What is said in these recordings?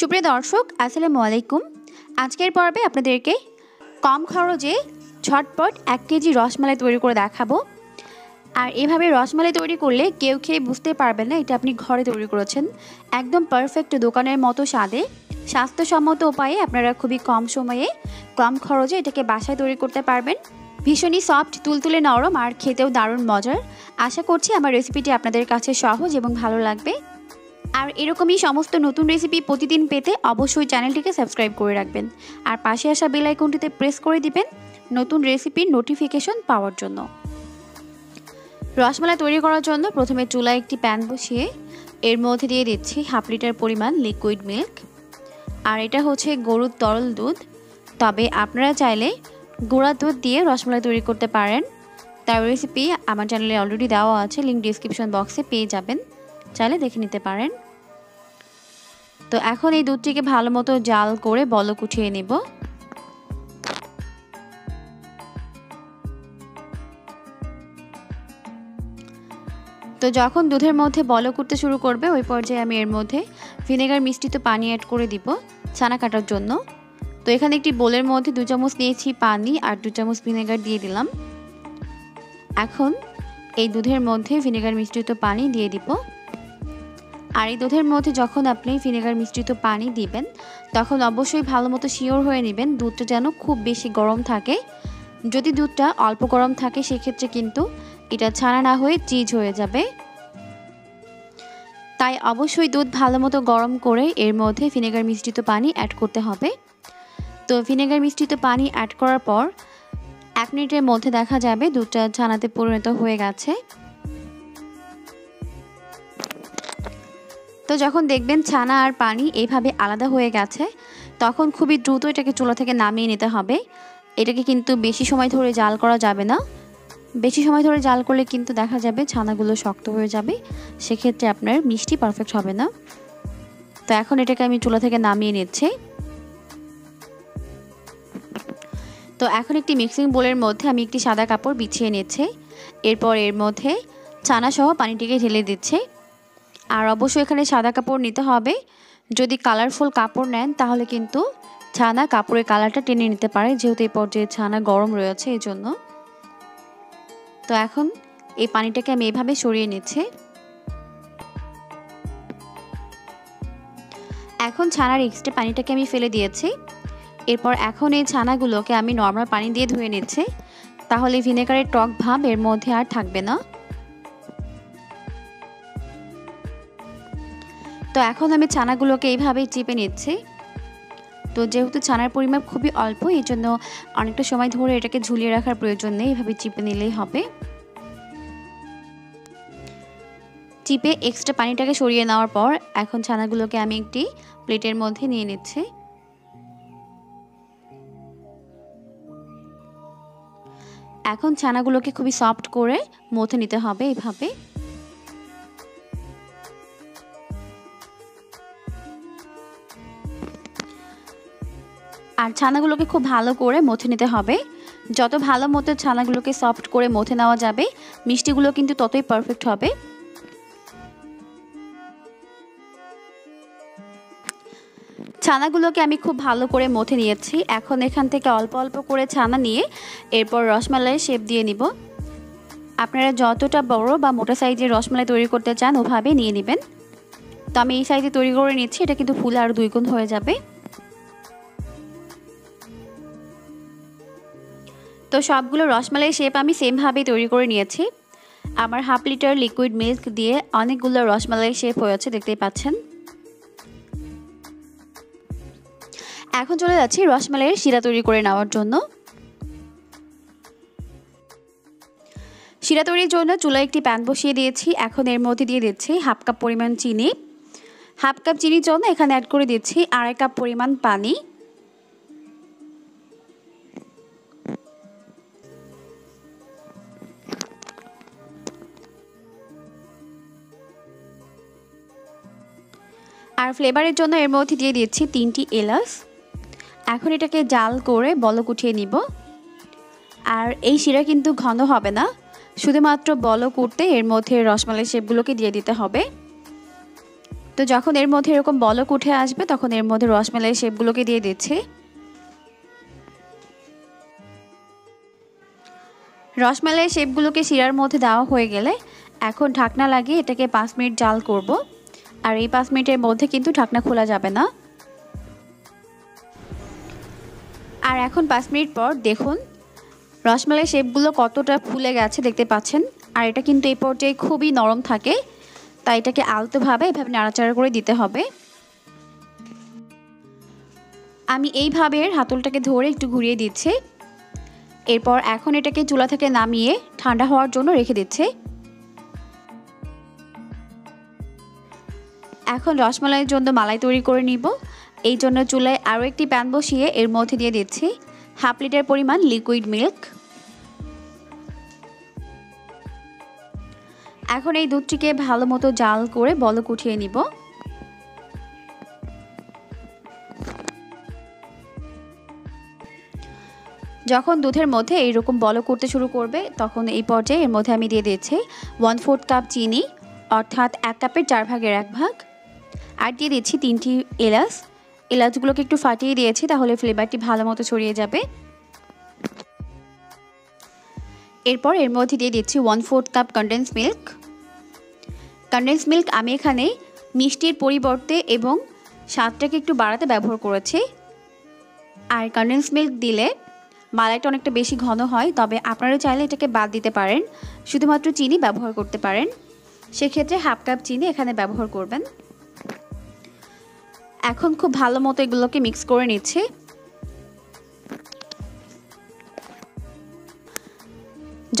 সুপ্রিয় দর্শক, আসসালামু আলাইকুম। আজকের পর্বে আপনাদেরকে কম খরচে ঝটপট এক কেজি রসমালাই তৈরি করে দেখাবো। আর এভাবে রসমালাই তৈরি করলে কেউ খেয়ে বুঝতে পারবেন না, এটা আপনি ঘরে তৈরি করেছেন। একদম পারফেক্ট দোকানের মতো স্বাদে। স্বাস্থ্যসম্মত উপায়ে আপনারা খুবই কম সময়ে, কম খরচে এটাকে বাসায় তৈরি করতে পারবেন। ভীষণই সফট তুলতুলে নরম আর খেতেও দারুণ মজার। আশা করছি আমার রেসিপিটি আপনাদের কাছে সহজ এবং ভালো লাগবে। আর এরকমই সমস্ত নতুন রেসিপি প্রতিদিন পেতে অবশ্যই চ্যানেলটিকে সাবস্ক্রাইব করে রাখবেন। আর পাশে আসা বেল আইকনটিতে প্রেস করে দিবেন নতুন রেসিপির নোটিফিকেশন পাওয়ার জন্য। রসমালাই তৈরি করার জন্য প্রথমে চুলায় একটি প্যান বসিয়ে এর মধ্যে দিয়ে দিচ্ছি হাফ লিটার পরিমাণ লিকুইড মিল্ক আর এটা হচ্ছে গরুর তরল দুধ। তবে আপনারা চাইলে গুঁড়া দুধ দিয়ে রসমালাই তৈরি করতে পারেন। তার রেসিপি আমার চ্যানেলে অলরেডি দেওয়া আছে লিঙ্ক ডিসক্রিপশন বক্সে পেয়ে যাবেন। চাইলে দেখে নিতে পারেন। তো এখন এই দুধটিকে ভালো মতো জাল করে বলক উঠিয়ে নেব। তো যখন দুধের মধ্যে বলক উঠতে শুরু করবে, ওই পর্যায়ে আমি এর মধ্যে ভিনেগার মিষ্টিত পানি অ্যাড করে দিব ছানা কাটার জন্য। তো এখানে একটি বোলের মধ্যে দু চামচ নিয়েছি পানি আর দু চামচ ভিনেগার দিয়ে দিলাম। এখন এই দুধের মধ্যে ভিনেগার মিশ্রিত পানি দিয়ে দিব। আর এই দুধের মধ্যে যখন আপনি ভিনেগার মিশ্রিত পানি দিবেন, তখন অবশ্যই ভালো মতো শিওর হয়ে নেবেন, দুধটা যেন খুব বেশি গরম থাকে। যদি দুধটা অল্প গরম থাকে, সেক্ষেত্রে কিন্তু এটা ছানা না হয়ে চিজ হয়ে যাবে। তাই অবশ্যই দুধ ভালো মতো গরম করে এর মধ্যে ভিনেগার মিশ্রিত পানি অ্যাড করতে হবে। তো ভিনেগার মিশ্রিত পানি অ্যাড করার পর এক মিনিটের মধ্যে দেখা যাবে দুধটা ছানাতে পরিণত হয়ে গেছে। তো যখন দেখবেন ছানা আর পানি এইভাবে আলাদা হয়ে গেছে, তখন খুবই দ্রুত এটাকে চুলা থেকে নামিয়ে নিতে হবে। এটাকে কিন্তু বেশি সময় ধরে জাল করা যাবে না। বেশি সময় ধরে জাল করলে কিন্তু দেখা যাবে ছানাগুলো শক্ত হয়ে যাবে। সেক্ষেত্রে আপনার মিষ্টি পারফেক্ট হবে না। তো এখন এটাকে আমি চুলা থেকে নামিয়ে নিচ্ছি। তো এখন একটি মিক্সিং বোলের মধ্যে আমি একটি সাদা কাপড় বিছিয়ে নিচ্ছি। এরপর এর মধ্যে ছানা সহ পানিটিকে ঢেলে দিচ্ছে। আর অবশ্যই এখানে সাদা কাপড় নিতে হবে। যদি কালারফুল কাপড় নেন, তাহলে কিন্তু ছানা কাপড়ের কালারটা টেনে নিতে পারে, যেহেতু এই পর্যায়ে ছানা গরম রয়েছে এই জন্য তো এখন এই পানিটাকে আমি এভাবে সরিয়ে নিচ্ছি। এখন ছানার এক্সট্রা পানিটাকে আমি ফেলে দিয়েছি। এরপর এখন এই ছানাগুলোকে আমি নর্মাল পানি দিয়ে ধুয়ে নিচ্ছি। তাহলে ভিনেগারের টক ভাব এর মধ্যে আর থাকবে না। তো এখন আমি ছানাগুলোকে এইভাবেই চিপে নিচ্ছি। তো যেহেতু ছানার পরিমাপ খুবই অল্প এই জন্য অনেকটা সময় ধরে এটাকে ঝুলিয়ে রাখার প্রয়োজন নেই এইভাবে চিপে নিলেই হবে। চিপে এক্সট্রা পানিটাকে সরিয়ে নেওয়ার পর এখন ছানাগুলোকে আমি একটি প্লেটের মধ্যে নিয়ে নিচ্ছি। এখন ছানাগুলোকে খুবই সফট করে মথে নিতে হবে এইভাবে। আর ছানাগুলোকে খুব ভালো করে মথে নিতে হবে। যত ভালো মতো ছানাগুলোকে সফট করে মথে নেওয়া যাবে, মিষ্টিগুলো কিন্তু ততই পারফেক্ট হবে। ছানাগুলোকে আমি খুব ভালো করে মথে নিয়েছি। এখন এখান থেকে অল্প অল্প করে ছানা নিয়ে এরপর রসমালাই শেপ দিয়ে নিব। আপনারা যতটা বড় বা মোটা সাইজের রসমালাই তৈরি করতে চান, ওভাবে নিয়ে নেবেন। তো আমি এই সাইজে তৈরি করে নিচ্ছি, এটা কিন্তু ফুল আরও দুই গুণ হয়ে যাবে। তো সবগুলো রসমালাই শেপ আমি সেমভাবেই তৈরি করে নিয়েছি। আমার হাফ লিটার লিকুইড মিল্ক দিয়ে অনেকগুলো রসমালাই শেপ হয়েছে, দেখতেই পাচ্ছেন। এখন চলে যাচ্ছি রসমালাইয়ের শিরা তৈরি করে নেওয়ার জন্য। শিরা তৈরির জন্য চুলায় একটি প্যান বসিয়ে দিয়েছি। এখন এর মধ্যে দিয়ে দিচ্ছি হাফ কাপ পরিমাণ চিনি। হাফ কাপ চিনির জন্য এখানে অ্যাড করে দিচ্ছি আড়াই কাপ পরিমাণ পানি। আর ফ্লেভারের জন্য এর মধ্যে দিয়ে দিচ্ছি তিনটি এলাচ। এখন এটাকে জাল করে বলক উঠিয়ে নিব। আর এই শিরা কিন্তু ঘন হবে না, শুধুমাত্র বলক উঠতে এর মধ্যে রসমালাই শেপগুলোকে দিয়ে দিতে হবে। তো যখন এর মধ্যে এরকম বলক উঠে আসবে, তখন এর মধ্যে রসমালাই শেপগুলোকে দিয়ে দিচ্ছি। রসমালাই শেপগুলোকে শিরার মধ্যে দেওয়া হয়ে গেলে, এখন ঢাকনা লাগিয়ে এটাকে পাঁচ মিনিট জাল করব। আর এই পাঁচ মিনিটের মধ্যে কিন্তু ঢাকনা খোলা যাবে না। আর এখন পাঁচ মিনিট পর দেখুন, রসমালাই শেপগুলো কতটা ফুলে গেছে দেখতে পাচ্ছেন। আর এটা কিন্তু এই পর্যায়ে খুবই নরম থাকে, তাই এটাকে আলতোভাবে এভাবে নাড়াচাড়া করে দিতে হবে। আমি এইভাবে হাতলটাকে ধরে একটু ঘুরিয়ে দিচ্ছি। এরপর এখন এটাকে চুলা থেকে নামিয়ে ঠান্ডা হওয়ার জন্য রেখে দিচ্ছে। এখন রসমালাইয়ের জন্য মালাই তৈরি করে নিব। এই জন্য চুলায় আরও একটি প্যান বসিয়ে এর মধ্যে দিয়ে দিচ্ছি হাফ লিটার পরিমাণ লিকুইড মিল্ক। এখন এই দুধটিকে ভালো মতো জাল করে বলক উঠিয়ে নিব। যখন দুধের মধ্যে এইরকম বলক করতে শুরু করবে, তখন এই পর্যায়ে এর মধ্যে আমি দিয়ে দিয়েছি ওয়ান ফোর্থ কাপ চিনি, অর্থাৎ এক কাপের চার ভাগের এক ভাগ। আর দিয়ে দিচ্ছি তিনটি এলাচ। এলাচগুলোকে একটু ফাটিয়ে দিয়েছি, তাহলে ফ্লেভারটি ভালো মতো ছড়িয়ে যাবে। এরপর এর মধ্যে দিয়ে দিচ্ছি one fourth cup condensed milk condensed milk আমি এখানে মিষ্টির পরিবর্তে এবং স্বাদটাকে একটু বাড়াতে ব্যবহার করেছি। আর কন্ডেন্স মিল্ক দিলে মালাইটা অনেকটা বেশি ঘন হয়, তবে আপনারা চাইলে এটাকে বাদ দিতে পারেন। শুধুমাত্র চিনি ব্যবহার করতে পারেন। সেক্ষেত্রে হাফ কাপ চিনি এখানে ব্যবহার করবেন। এখন খুব ভালো মতো এগুলোকে মিক্স করে নিচ্ছি।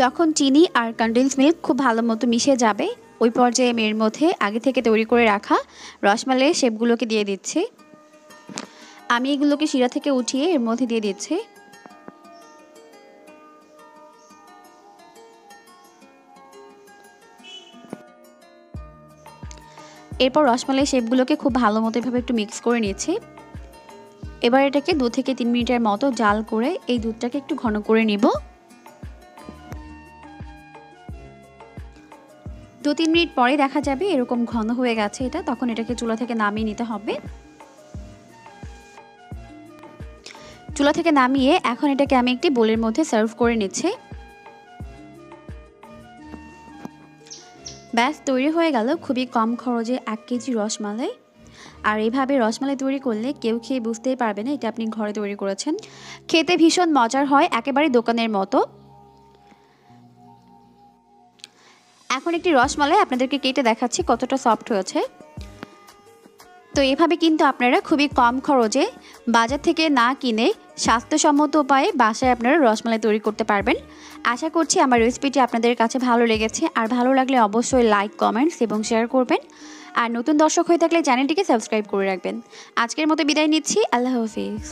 যখন চিনি আর কন্ডেন্স মিল্ক খুব ভালো মতো মিশে যাবে, ওই পর্যায়ে মেয়ের মধ্যে আগে থেকে তৈরি করে রাখা রসমালাইয়ের শেপগুলোকে দিয়ে দিচ্ছি। আমি এগুলোকে শিরা থেকে উঠিয়ে এর মধ্যে দিয়ে দিচ্ছি। এরপর রসমালাই শেপগুলোকে খুব ভালো মতো এভাবে একটু মিক্স করে নিয়েছি। এবার এটাকে দু থেকে তিন মিনিটের মতো জাল করে এই দুধটাকে একটু ঘন করে নিব। দু তিন মিনিট পরে দেখা যাবে এরকম ঘন হয়ে গেছে এটা, তখন এটাকে চুলা থেকে নামিয়ে নিতে হবে। চুলা থেকে নামিয়ে এখন এটাকে আমি একটি বোলের মধ্যে সার্ভ করে নিচ্ছি। ব্যাস, তৈরি হয়ে গেল খুবই কম খরচে এক কেজি রসমালাই। আর এইভাবে রসমালাই তৈরি করলে কেউ খেয়ে বুঝতেই পারবে না, এটা আপনি ঘরে তৈরি করেছেন। খেতে ভীষণ মজার হয়, একেবারে দোকানের মতো। এখন একটি রসমালাই আপনাদেরকে কেটে দেখাচ্ছি কতটা সফট হয়েছে। তো এভাবে কিন্তু আপনারা খুবই কম খরচে বাজার থেকে না কিনে স্বাস্থ্যসম্মত উপায়ে বাসায় আপনারা রসমালাই তৈরি করতে পারবেন। আশা করছি আমার রেসিপিটি আপনাদের কাছে ভালো লেগেছে। আর ভালো লাগলে অবশ্যই লাইক কমেন্টস এবং শেয়ার করবেন। আর নতুন দর্শক হয়ে থাকলে চ্যানেলটিকে সাবস্ক্রাইব করে রাখবেন। আজকের মতো বিদায় নিচ্ছি। আল্লাহ হাফিজ।